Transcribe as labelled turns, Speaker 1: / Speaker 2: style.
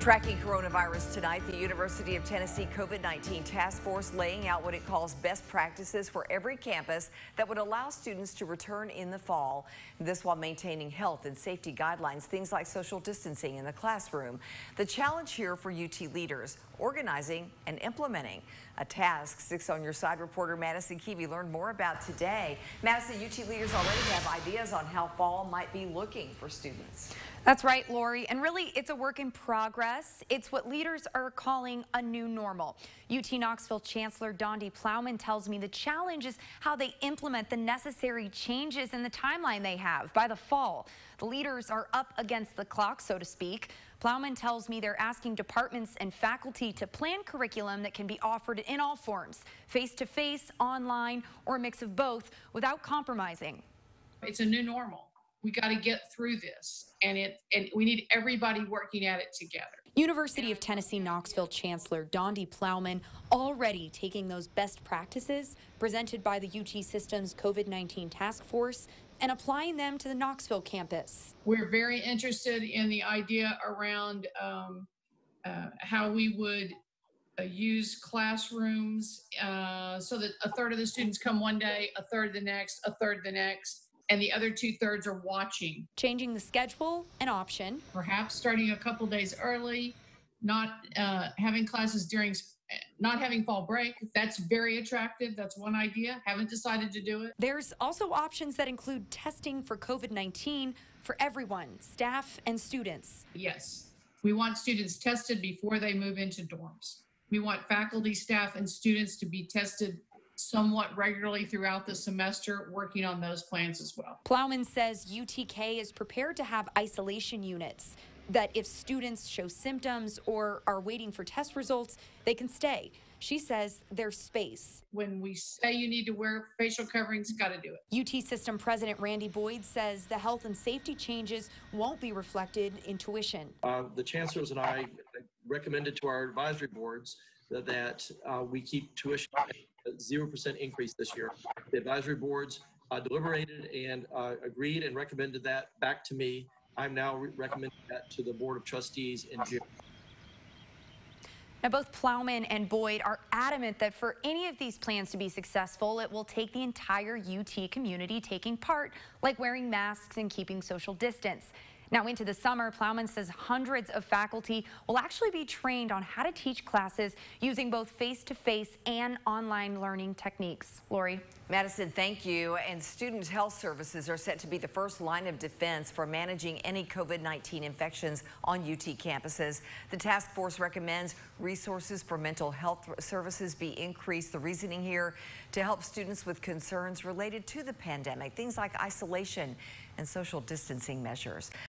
Speaker 1: Tracking coronavirus tonight, the University of Tennessee COVID-19 Task Force laying out what it calls best practices for every campus that would allow students to return in the fall. This while maintaining health and safety guidelines, things like social distancing in the classroom. The challenge here for UT leaders, organizing and implementing. A task Six on Your Side reporter Madison Keevy learned more about today. Madison, UT leaders already have ideas on how fall might be looking for students.
Speaker 2: That's right, Lori. And really, it's a work in progress. It's what leaders are calling a new normal. UT Knoxville Chancellor Donde Plowman tells me the challenge is how they implement the necessary changes in the timeline they have by the fall. The leaders are up against the clock, so to speak. Plowman tells me they're asking departments and faculty to plan curriculum that can be offered in all forms, face-to-face, -face, online, or a mix of both without compromising.
Speaker 3: It's a new normal we got to get through this and it and we need everybody working at it together.
Speaker 2: University of tennessee knoxville chancellor donde plowman already taking those best practices presented by the ut systems covid-19 task force and applying them to the knoxville campus.
Speaker 3: We're very interested in the idea around um, uh, how we would uh, use classrooms uh, so that a third of the students come one day a third the next a third the next and the other two thirds are watching.
Speaker 2: Changing the schedule, an option.
Speaker 3: Perhaps starting a couple days early, not uh, having classes during, not having fall break. That's very attractive. That's one idea. Haven't decided to do it.
Speaker 2: There's also options that include testing for COVID 19 for everyone, staff and students.
Speaker 3: Yes. We want students tested before they move into dorms. We want faculty, staff, and students to be tested somewhat regularly throughout the semester, working on those plans as well.
Speaker 2: Plowman says UTK is prepared to have isolation units that if students show symptoms or are waiting for test results, they can stay. She says there's space.
Speaker 3: When we say you need to wear facial coverings, got to do it.
Speaker 2: UT System President Randy Boyd says the health and safety changes won't be reflected in tuition.
Speaker 4: Uh, the chancellors and I recommended to our advisory boards that, uh, we keep tuition at 0% increase this year. The advisory boards uh, deliberated and uh, agreed and recommended that back to me. I'm now re recommending that to the Board of Trustees in June.
Speaker 2: Now, both Plowman and Boyd are adamant that for any of these plans to be successful, it will take the entire UT community taking part, like wearing masks and keeping social distance. Now into the summer, Plowman says hundreds of faculty will actually be trained on how to teach classes using both face-to-face -face and online learning techniques. Lori.
Speaker 1: Madison, thank you. And student health services are set to be the first line of defense for managing any COVID-19 infections on UT campuses. The task force recommends resources for mental health services be increased. The reasoning here to help students with concerns related to the pandemic, things like isolation and social distancing measures.